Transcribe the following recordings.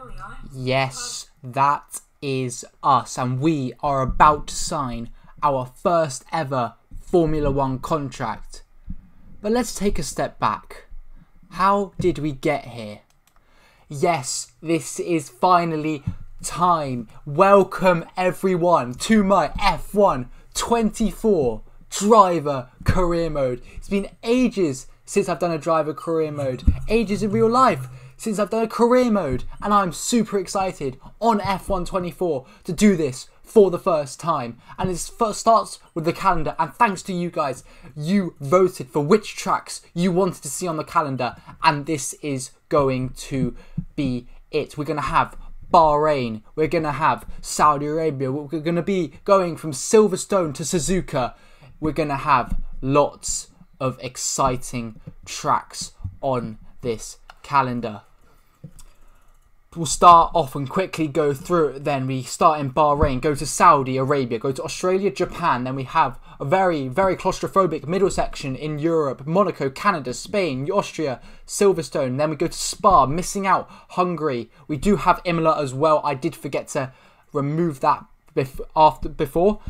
are. Yes, that is us, and we are about to sign our first ever Formula One contract. But let's take a step back. How did we get here? Yes, this is finally time. Welcome everyone to my F1 24 driver career mode. It's been ages since I've done a driver career mode, ages in real life since I've done a career mode, and I'm super excited on F1 24 to do this for the first time. And it first starts with the calendar, and thanks to you guys, you voted for which tracks you wanted to see on the calendar, and this is going to be it. We're going to have Bahrain, we're going to have Saudi Arabia, we're going to be going from Silverstone to Suzuka. We're going to have lots of exciting tracks on this calendar. We'll start off and quickly go through it. Then we start in Bahrain, go to Saudi Arabia, go to Australia, Japan. Then we have a very, very claustrophobic middle section in Europe Monaco, Canada, Spain, Austria, Silverstone. Then we go to Spa, missing out Hungary. We do have Imola as well. I did forget to remove that bef- after before.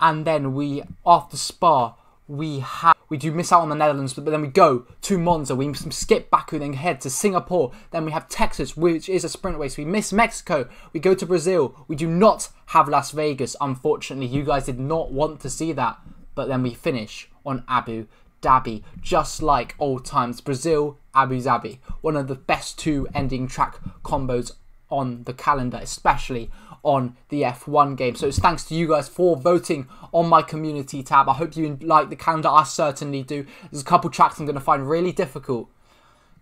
And then we, after Spa, we have we do miss out on the Netherlands, but then we go to Monza. We skip Baku, then head to Singapore. Then we have Texas, which is a sprint race. We miss Mexico. We go to Brazil. We do not have Las Vegas, unfortunately. You guys did not want to see that. But then we finish on Abu Dhabi, just like old times. Brazil, Abu Dhabi. One of the best two ending track combos on the calendar, especially on the F1 game. So it's thanks to you guys for voting on my community tab. I hope you like the calendar. I certainly do. There's a couple tracks I'm going to find really difficult.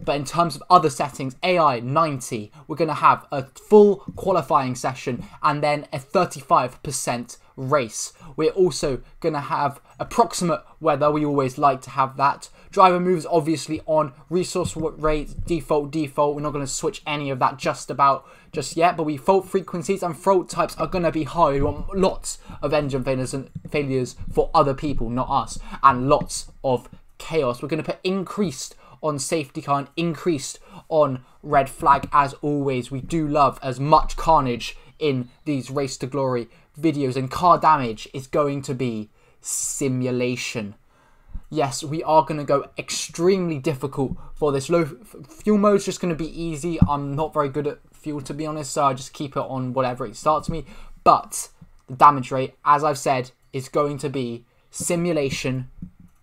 But in terms of other settings, AI 90, we're going to have a full qualifying session and then a 35% race. We're also going to have approximate weather. We always like to have that. Driver moves obviously on. Resource rate, default, default. We're not going to switch any of that just about just yet. But we fault frequencies and fault types are going to be high. We want lots of engine failures and failures for other people, not us. And lots of chaos. We're going to put increased on safety car and increased on red flag as always. We do love as much carnage in these race to glory videos and car damage is going to be simulation. Yes, we are going to go extremely difficult for this. Low fuel mode is just going to be easy. I'm not very good at fuel to be honest, so I just keep it on whatever it starts me. But the damage rate, as I've said, is going to be simulation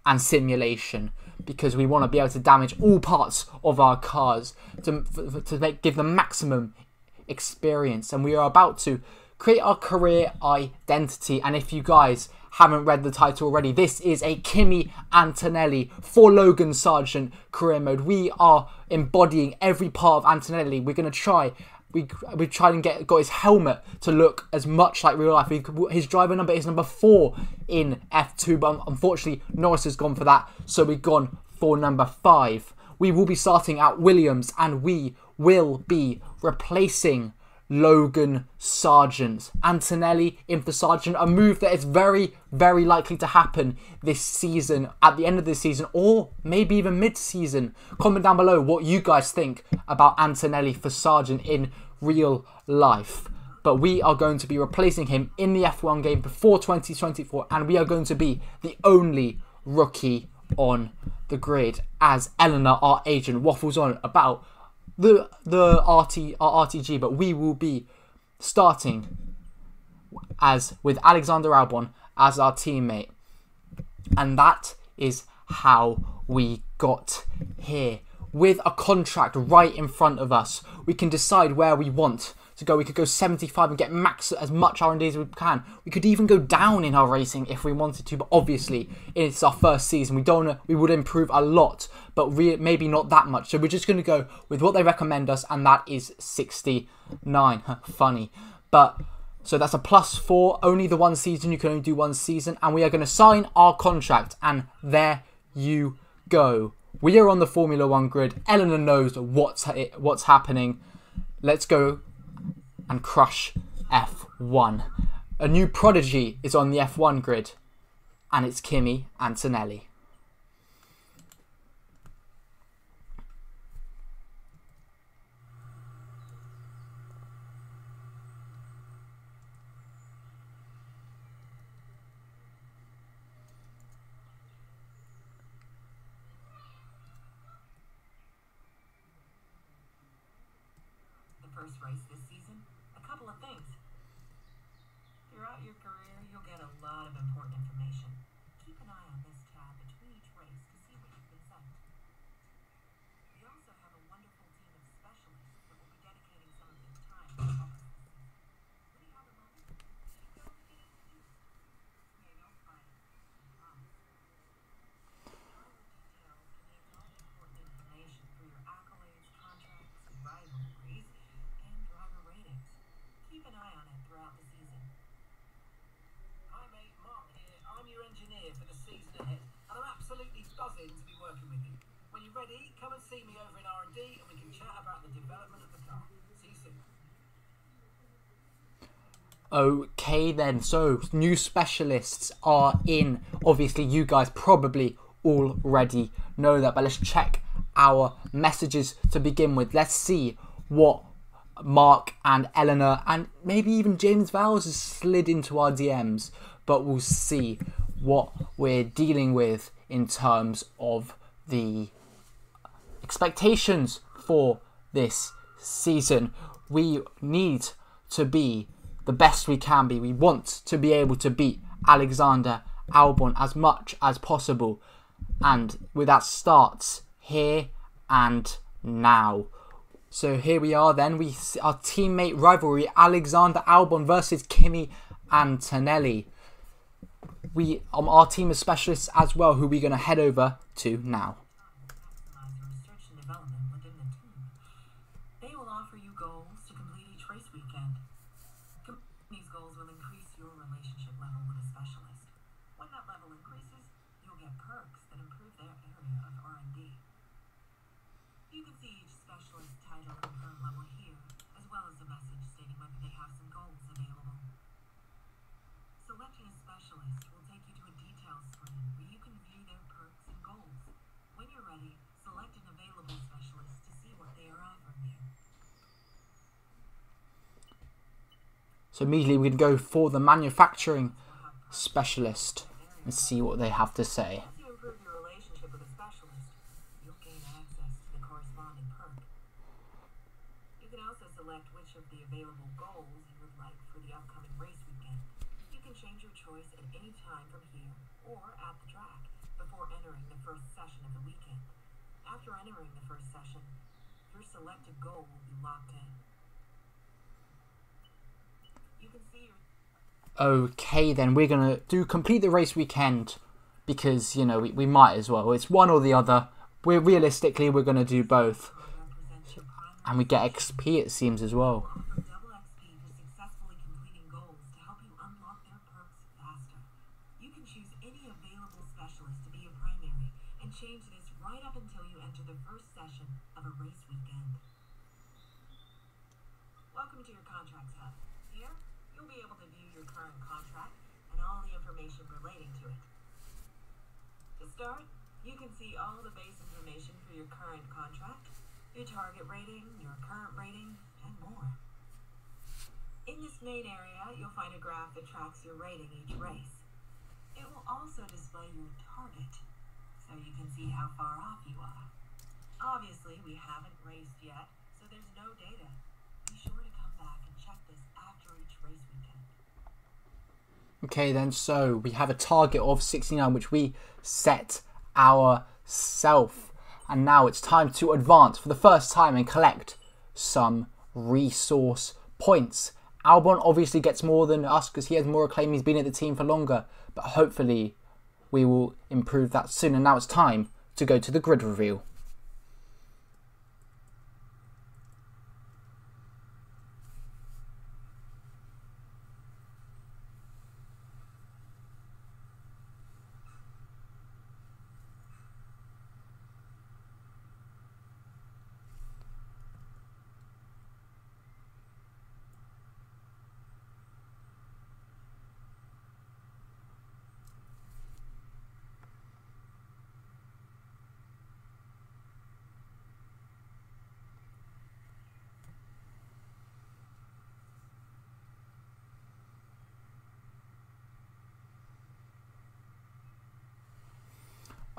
and simulation because we want to be able to damage all parts of our cars to, to make, give the maximum experience. And we are about to create our career identity. And if you guys haven't read the title already, this is a Kimi Antonelli for Logan Sargeant career mode. We are embodying every part of Antonelli. We're going to try we we tried and get got his helmet to look as much like real life. We, his driver number is number four in F2, but unfortunately Norris has gone for that, so we've gone for number five. We will be starting at Williams, and we will be replacing Logan Sargeant. Antonelli in for Sargeant, a move that is very, very likely to happen this season, at the end of this season, or maybe even mid season. Comment down below what you guys think about Antonelli for Sargeant in real life. But we are going to be replacing him in the F1 game before 2024, and we are going to be the only rookie on the grid as Eleanor, our agent, waffles on about the the RT our RTG, but we will be starting as with Alexander Albon as our teammate, and that is how we got here. With a contract right in front of us, we can decide where we want to go. We could go 75 and get max as much R&D as we can. We could even go down in our racing if we wanted to, but obviously it's our first season. We don't we would improve a lot, but maybe not that much. So we're just going to go with what they recommend us and that is 69. Funny. But so that's a plus 4, only the one season. You can only do one season and we are going to sign our contract and there you go. We are on the Formula 1 grid. Eleanor knows what's what's happening. Let's go and crush F1. A new prodigy is on the F1 grid, and it's Kimi Antonelli. first race this season a couple of things. Throughout your career, you'll get a lot of important information. Keep an eye on this tab between each race to see what you've been sent. We also have a wonderful team of specialists that will be dedicating some of their time to help us this season. What do you have in mind? You should go and get introduced. Yeah, you'll find it. I promise. Driver details contains all the important information for your accolades, contracts, rivalries, and driver ratings. Keep an eye on it throughout the season. Hi mate, Mark here. I'm your engineer for the season ahead, and I'm absolutely buzzing to be working with you. When you're ready, come and see me over in R&D, and we can chat about the development of the car. See you soon. Okay, then. So, new specialists are in. Obviously, you guys probably already know that, but let's check our messages to begin with. Let's see what Mark and Eleanor and maybe even James Vowles has slid into our DMs, but we'll see what we're dealing with in terms of the expectations for this season. We need to be the best we can be. We want to be able to beat Alexander Albon as much as possible. And with that starts here and now. So here we are then. We see our teammate rivalry Alexander Albon versus Kimi Antonelli. We um, our team of specialists as well who we're going to head over to now. maximize your research and development within the team. They will offer you goals to complete each race weekend. Completing these goals will increase your relationship level with a specialist. When that level increases, you'll get perks that improve their area of R&D. You can see each specialist title and current level here, as well as a message stating whether they have some goals available. Selecting a specialist will take you to a details screen where you can view their perks and goals. When you're ready, select an available specialist to see what they are offering you. So immediately we can go for the manufacturing specialist and see what they have to say. After entering the first session, your selected goal will be locked in. You can see your Okay, then we're gonna do complete the race weekend because you know we, we might as well. It's one or the other. We're realistically we're gonna do both, and we get XP it seems as well. offer double XP for successfully completing goals to help you unlock their perks faster. You can choose any available specialist to be your primary and change this right up until you enter the first session of a race weekend. Welcome to your contracts hub. Here, you'll be able to view your current contract and all the information relating to it. To start, you can see all the base information for your current contract, your target rating, your current rating, and more. In this main area, you'll find a graph that tracks your rating each race. It will also display your target, so you can see how far off you are. Obviously, we haven't raced yet, so there's no data. Be sure to come back and check this after each race weekend. Okay, then so we have a target of 69 which we set ourself, and now it's time to advance for the first time and collect some resource points. Albon obviously gets more than us because he has more acclaim. He's been at the team for longer, but hopefully we will improve that soon. And now it's time to go to the grid reveal.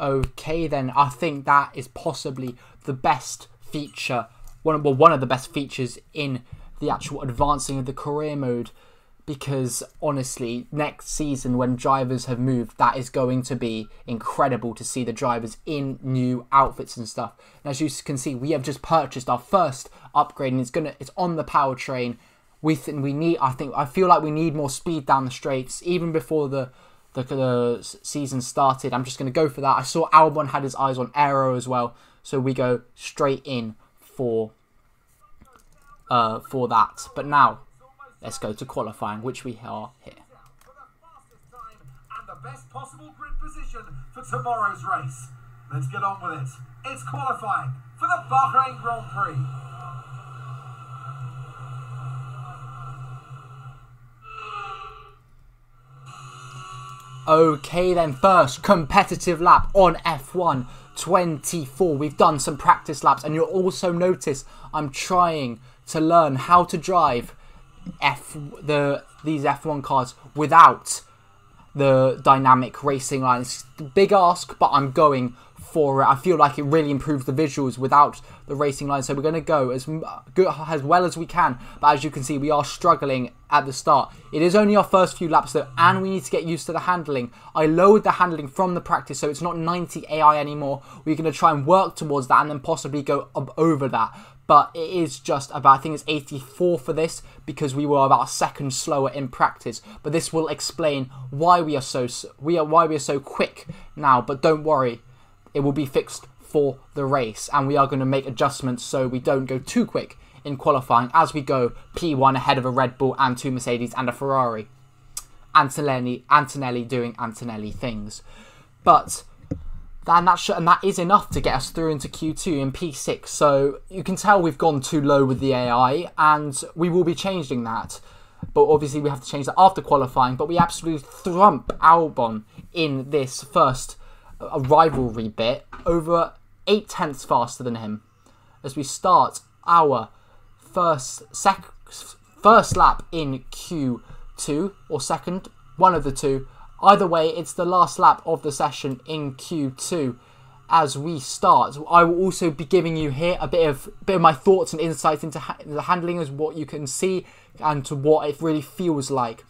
Okay, then I think that is possibly the best feature one well, one of the best features in the actual advancing of the career mode because honestly, next season when drivers have moved, that is going to be incredible to see the drivers in new outfits and stuff. And as you can see, we have just purchased our first upgrade, and it's gonna it's on the powertrain. We think we need. I think I feel like we need more speed down the straights, even before the the, the season started. I'm just gonna go for that. I saw Albon had his eyes on aero as well, so we go straight in for uh for that. But now Let's go to qualifying, which we are here. Best possible grid position for tomorrow's race. Let's get on with it. It's qualifying for the Bahrain Grand Prix. Okay then, first competitive lap on F1 24. We've done some practice laps and you'll also notice I'm trying to learn how to drive F the these F1 cars without the dynamic racing lines. Big ask, but I'm going for it. I feel like it really improves the visuals without the racing line. So we're going to go as good as well as we can. But as you can see, we are struggling at the start. It is only our first few laps though, and we need to get used to the handling. I lowered the handling from the practice, so it's not 90 AI anymore. We're going to try and work towards that and then possibly go over that but it is just about, I think it's 84 for this because we were about a second slower in practice. But this will explain why we are so we are why we are so quick now. But don't worry, it will be fixed for the race, and we are going to make adjustments so we don't go too quick in qualifying as we go P1 ahead of a Red Bull and two Mercedes and a Ferrari. Antonelli, Antonelli doing Antonelli things, but and that, and that is enough to get us through into Q2 in P6. So you can tell we've gone too low with the AI, and we will be changing that. But obviously, we have to change that after qualifying. But we absolutely thrump Albon in this first uh, rivalry bit over eight tenths faster than him as we start our first sec first lap in Q2 or second, one of the two, Either way, it's the last lap of the session in Q2 as we start. I will also be giving you here a bit of bit of my thoughts and insights into ha the handling as what you can see and to what it really feels like.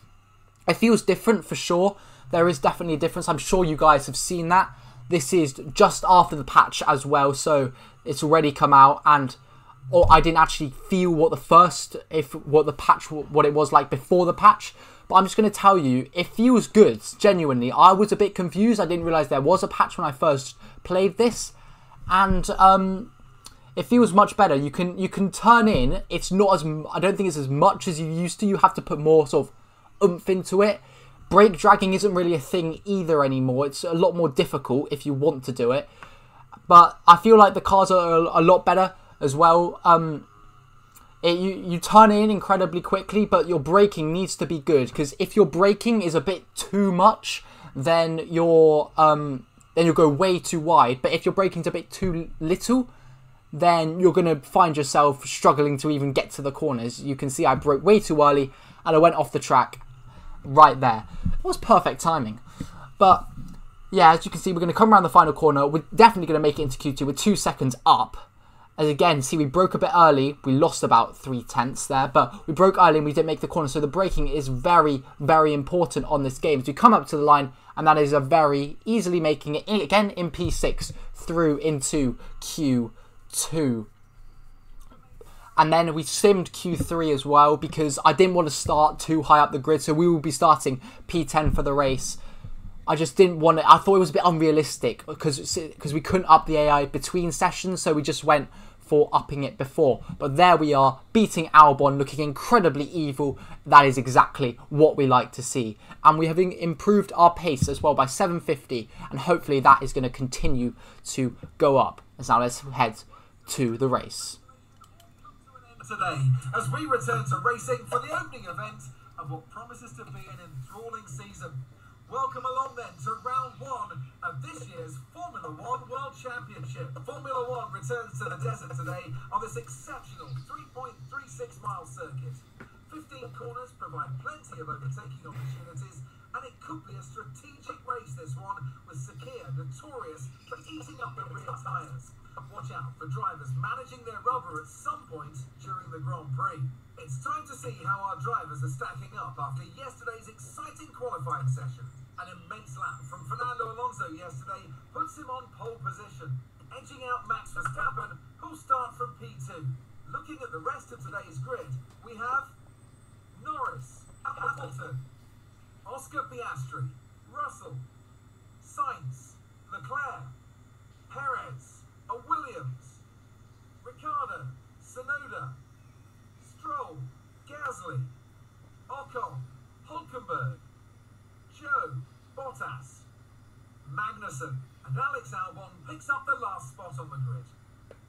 It feels different for sure. There is definitely a difference. I'm sure you guys have seen that. This is just after the patch as well, so it's already come out and or I didn't actually feel what the first if what the patch what it was like before the patch. But I'm just going to tell you, it feels good, genuinely. I was a bit confused. I didn't realise there was a patch when I first played this. And um, it feels much better. You can you can turn in. It's not as I don't think it's as much as you used to. You have to put more sort of oomph into it. Brake dragging isn't really a thing either anymore. It's a lot more difficult if you want to do it. But I feel like the cars are a, lot better as well. Um, it, you, you turn in incredibly quickly, but your braking needs to be good because if your braking is a bit too much, then you're um, then you'll go way too wide. But if your braking's a bit too little, then you're gonna find yourself struggling to even get to the corners. You can see I broke way too early and I went off the track right there. It was perfect timing. But yeah, as you can see, we're going to come around the final corner. We're definitely going to make it into Q2 with two seconds up. As again, see, we broke a bit early. We lost about three tenths there, but we broke early and we didn't make the corner. So the braking is very, very important on this game. So we come up to the line, and that is a very easily making it again in P6 through into Q2. And then we simmed Q3 as well because I didn't want to start too high up the grid. So we will be starting P10 for the race. I just didn't want it. I thought it was a bit unrealistic because because we couldn't up the AI between sessions, so we just went for upping it before. But there we are, beating Albon, looking incredibly evil. That is exactly what we like to see. And we have improved our pace as well by 750, and hopefully that is going to continue to go up. So now let's head to the race. Today, as we return to racing for the opening event of what promises to be an enthralling season. Welcome along then to round one of this year's Formula One World Championship. Formula One returns to the desert today on this exceptional 3.36 mile circuit. 15 corners provide plenty of overtaking opportunities, And it could be a strategic race, this one, with Sakhir notorious for eating up the rear tyres. Watch out for drivers managing their rubber at some point during the Grand Prix. It's time to see how our drivers are stacking up after yesterday's exciting qualifying session. An immense lap from Fernando Alonso yesterday puts him on pole position, edging out Max Verstappen, who'll start from P2. Looking at the rest of today's grid, we have Norris, Hamilton, Oscar Piastri, Russell, Sainz, Leclerc, Perez, a Williams, Ricciardo, Tsunoda, Stroll, Gasly, Ocon, Hulkenberg, Zhou, Bottas, Magnussen, and Alex Albon picks up the last spot on the grid.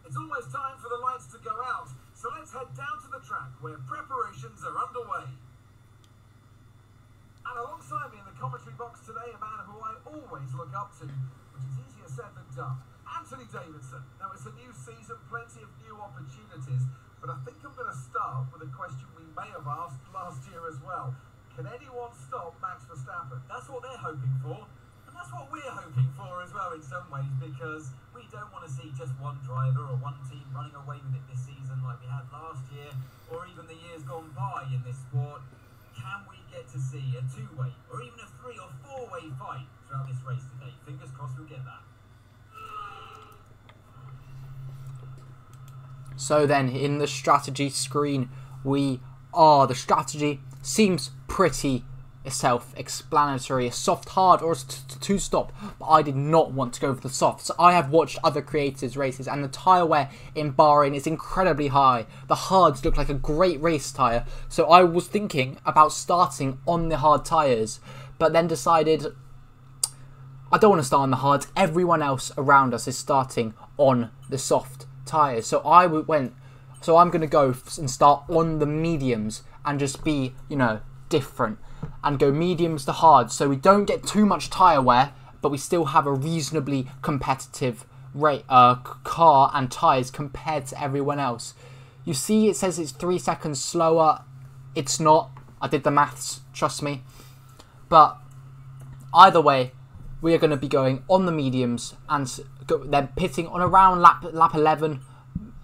It's almost time for the lights to go out, so let's head down to the track where preparations are underway. And alongside me in the commentary box today, a man who I always look up to, which is easier said than done, Anthony Davidson. Now, it's a new season, plenty of new opportunities, but I think I'm going to start with a question we may have asked last year as well. Can anyone stop Max Verstappen? That's what they're hoping for. And that's what we're hoping for as well in some ways because we don't want to see just one driver or one team running away with it this season like we had last year or even the years gone by in this sport. Can we get to see a two-way or even a three or four-way fight throughout this race today? Fingers crossed we'll get that. So then, in the strategy screen, we are. The strategy seems pretty self-explanatory. A soft hard or a two stop, but I did not want to go for the soft. So I have watched other creators' races, and the tyre wear in Bahrain is incredibly high. The hards look like a great race tyre, so I was thinking about starting on the hard tyres, but then decided I don't want to start on the hards. Everyone else around us is starting on the soft tyres. So I went, so I'm to go and start on the mediums and just be, you know, different and go mediums to hard so we don't get too much tyre wear, but we still have a reasonably competitive rate, uh, car and tyres compared to everyone else. You see, it says it's three seconds slower. It's not. I did the maths, trust me. But either way, we are going to be going on the mediums and then pitting on around lap lap 11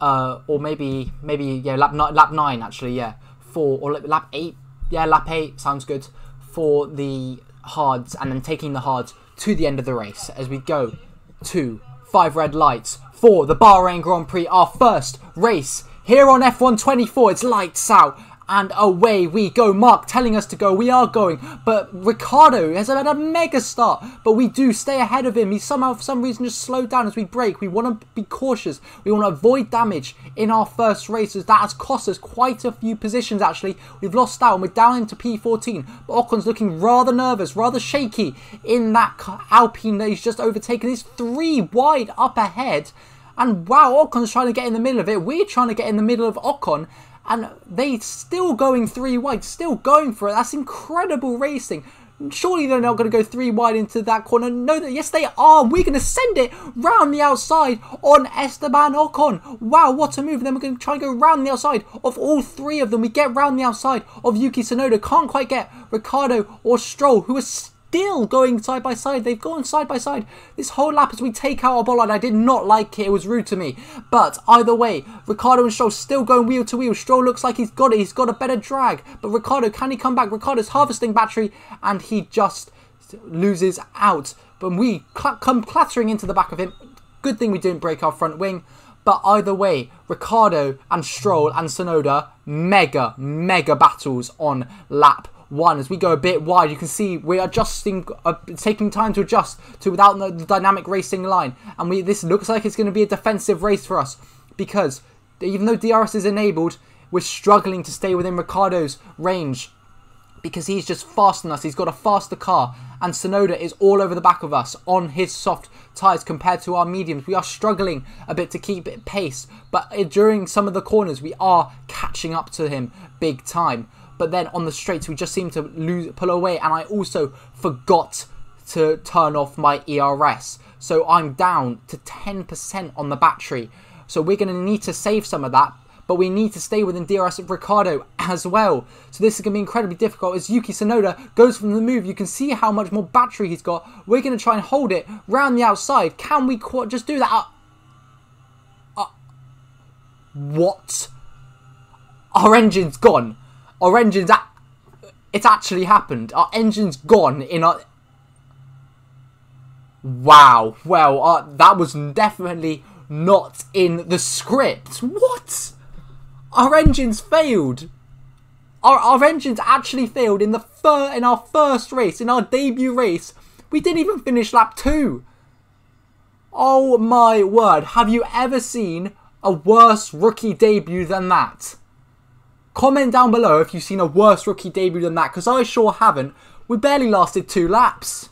uh, or maybe maybe yeah lap lap 9 actually yeah. For or lap 8 yeah lap 8 sounds good for the hards and then taking the hards to the end of the race as we go to five red lights for the Bahrain Grand Prix our first race here on F124 it's lights out and away we go. Mark telling us to go, we are going. But Ricciardo has had a mega start, but we do stay ahead of him. He somehow, for some reason, just slowed down as we brake. We want to be cautious. We want to avoid damage in our first races. That has cost us quite a few positions, actually. We've lost out and we're down into P14. But Ocon's looking rather nervous, rather shaky in that Alpine that he's just overtaken. He's three wide up ahead. And wow, Ocon's trying to get in the middle of it. We're trying to get in the middle of Ocon and they still going three wide, still going for it. That's incredible racing. Surely they're not going to go three wide into that corner. No, yes they are. We're going to send it round the outside on Esteban Ocon. Wow, what a move. Then we're going to try and go round the outside of all three of them. We get round the outside of Yuki Tsunoda. Can't quite get Ricciardo or Stroll, who is still going side by side. They've gone side by side this whole lap as we take out our bollard. I did not like it. It was rude to me. But either way, Ricciardo and Stroll still going wheel to wheel. Stroll looks like he's got it. He's got a better drag. But Ricciardo, can he come back? Ricciardo's harvesting battery and he just loses out. But we cl come clattering into the back of him. Good thing we didn't break our front wing. But either way, Ricciardo and Stroll and Tsunoda, mega, mega battles on lap one. As we go a bit wide, you can see we're adjusting, uh, taking time to adjust to without the, the dynamic racing line. And we this looks like it's going to be a defensive race for us because even though DRS is enabled, we're struggling to stay within Ricciardo's range because he's just faster than us. He's got a faster car, and Tsunoda is all over the back of us on his soft tyres compared to our mediums. We are struggling a bit to keep it pace, but during some of the corners, we are catching up to him big time but then on the straights we just seem to lose, pull away, and I also forgot to turn off my ERS. So I'm down to 10% on the battery. So we're going to need to save some of that. but we need to stay within DRS of Ricciardo as well. So this is going to be incredibly difficult as Yuki Tsunoda goes from the move. You can see how much more battery he's got. We're going to try and hold it round the outside. Can we just do that? Uh, uh, what? Our engine's gone. Our engine's... it's actually happened. Our engine's gone in our... Wow. Well, uh, that was definitely not in the script. What? Our engines failed. Our, our engines actually failed in the fir- in our first race, in our debut race. We didn't even finish lap two. Oh my word, have you ever seen a worse rookie debut than that? Comment down below if you've seen a worse rookie debut than that, because I sure haven't. We barely lasted two laps.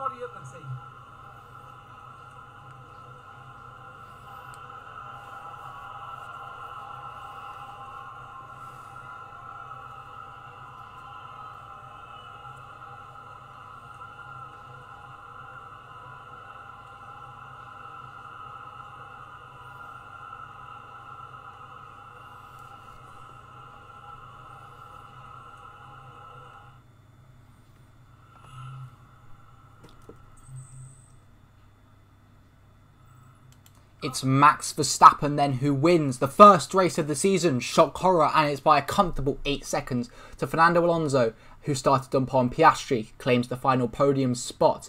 To everybody at the It's Max Verstappen then who wins the first race of the season, shock horror, and it's by a comfortable 8 seconds to Fernando Alonso, who started on pole. Piastri claims the final podium spot.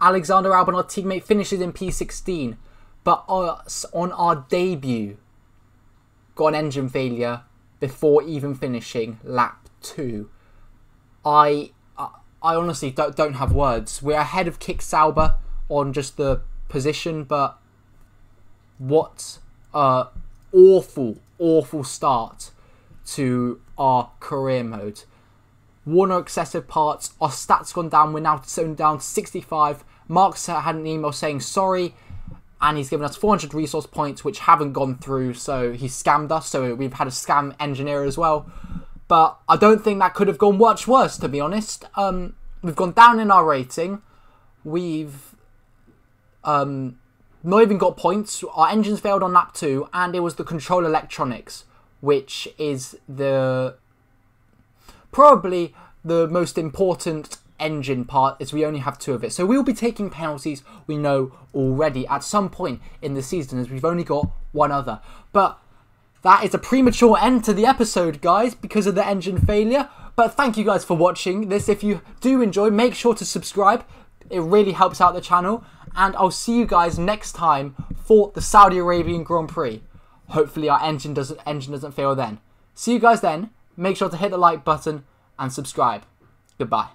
Alexander Albon, our teammate, finishes in P16, but us on our debut got an engine failure before even finishing lap 2. I I honestly don't, don't have words. We're ahead of Kick Sauber on just the position, but what a awful, awful start to our career mode. Warner excessive parts, our stats gone down, we're now down to 65. Mark's had an email saying sorry, and he's given us 400 resource points, which haven't gone through, so he scammed us, so we've had a scam engineer as well. But I don't think that could have gone much worse, to be honest. Um, we've gone down in our rating. We've um, not even got points. Our engines failed on lap two, and it was the control electronics, which is the probably the most important engine part as we only have two of it. So we'll be taking penalties we know already at some point in the season as we've only got one other. But that is a premature end to the episode, guys, because of the engine failure. But thank you guys for watching this. If you do enjoy, make sure to subscribe. It really helps out the channel and I'll see you guys next time for the Saudi Arabian Grand Prix. Hopefully our engine doesn't engine doesn't fail then. See you guys then. Make sure to hit the like button and subscribe. Goodbye.